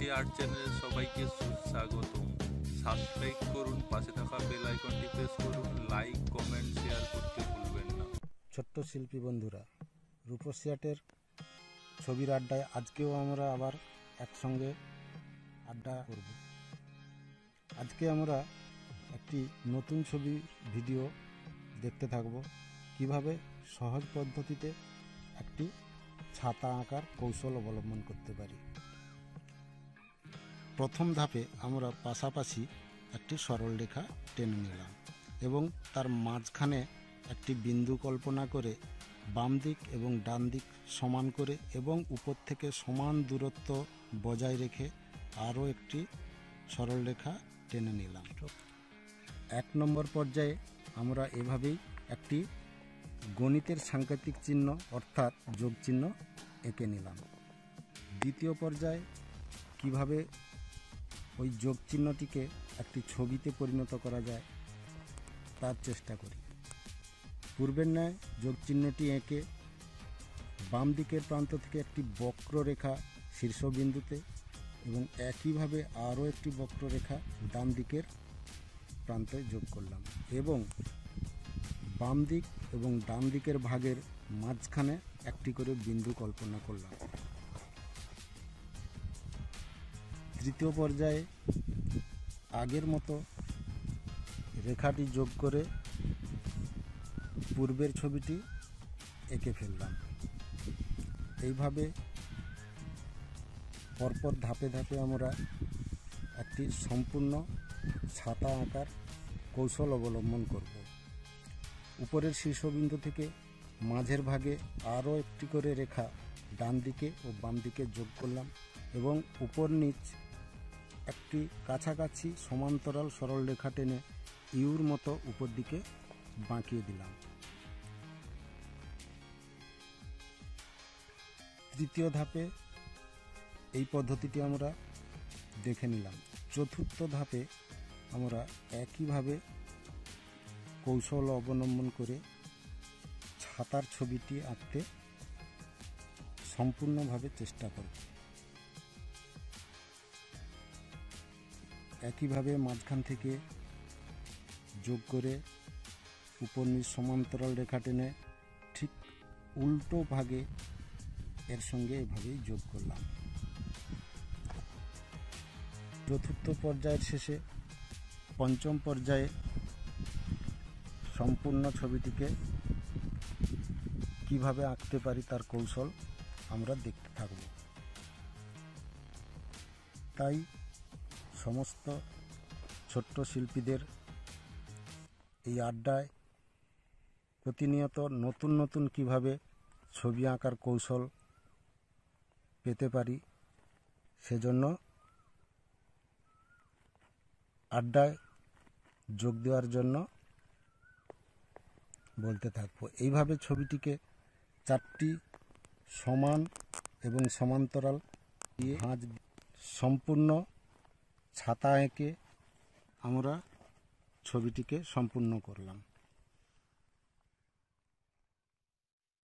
AC art চ্যানেলে সবাইকে সুস্বাগতম। সাবস্ক্রাইব করুন, পাশে থাকা বেল আইকনটি প্রেস করুন লাইক কমেন্ট শেয়ার করতে ভুলবেন না। ছোট্ট শিল্পী বন্ধুরা রূপসী আর্টের ছবির আড্ডায় আজকেও আমরা আবার একসঙ্গে আড্ডা করব। আজকে আমরা একটি নতুন ছবি ভিডিও দেখতে থাকব, কীভাবে সহজ পদ্ধতিতে একটি ছাতা আঁকার কৌশল অবলম্বন করতে পারি। প্রথম ধাপে আমরা পাশাপাশি একটি সরল রেখা টেনে নিলাম এবং তার মাঝখানে একটি বিন্দু কল্পনা করে বাম দিক এবং ডান দিক সমান করে এবং উপর থেকে সমান দূরত্ব বজায় রেখে আরও একটি সরল রেখা টেনে নিলাম। এক নম্বর পর্যায়ে আমরা এভাবেই একটি গণিতের সাংকেতিক চিহ্ন অর্থাৎ যোগ চিহ্ন এঁকে নিলাম। দ্বিতীয় পর্যায়ে কীভাবে ওই যোগ চিহ্নটিকে একটি ছবিতে পরিণত করা যায়, তার চেষ্টা করি। পূর্বের ন্যায় যোগ চিহ্নটি এঁকে বাম দিকের প্রান্ত থেকে একটি বক্ররেখা শীর্ষবিন্দুতে এবং একইভাবে আরও একটি বক্ররেখা ডান দিকের প্রান্তে যোগ করলাম এবং বাম দিক এবং ডান দিকের ভাগের মাঝখানে একটি করে বিন্দু কল্পনা করলাম। তৃতীয় পর্যায়ে আগের মতো রেখাটি যোগ করে পূর্বের ছবিটি এঁকে ফেললাম। এইভাবে পরপর ধাপে ধাপে আমরা একটি সম্পূর্ণ ছাতা আঁকার কৌশল অবলম্বন করব। উপরের শীর্ষবিন্দু থেকে মাঝের ভাগে আরও একটি করে রেখা ডান দিকে ও বাম দিকে যোগ করলাম এবং উপর নিচ একটি কাছাকাছি সমান্তরাল সরল রেখা টেনে ইউর মতো উপর দিকে বাঁকিয়ে দিলাম। তৃতীয় ধাপে এই পদ্ধতিটি আমরা দেখে নিলাম। চতুর্থ ধাপে আমরা একইভাবে কৌশল অবলম্বন করে ছাতার ছবিটি আঁকতে সম্পূর্ণভাবে চেষ্টা করব। একইভাবে মাঝখান থেকে যোগ করে উপর নিচ সমান্তরাল রেখা টেনে ঠিক উল্টো ভাগে এর সঙ্গে এভাবেই যোগ করলাম। চতুর্থ পর্যায়ের শেষে পঞ্চম পর্যায়ে সম্পূর্ণ ছবিটিকে কীভাবে আঁকতে পারি তার কৌশল আমরা দেখতে থাকব। তাই সমস্ত ছোট্ট শিল্পীদের এই আড্ডায় প্রতিনিয়ত নতুন নতুন কীভাবে ছবি আঁকার কৌশল পেতে পারি সেজন্য আড্ডায় যোগ দেওয়ার জন্য বলতে থাকব। এইভাবে ছবিটিকে চারটি সমান এবং সমান্তরাল দিয়ে সম্পূর্ণ ছাতা এঁকে আমরা ছবিটিকে সম্পূর্ণ করলাম।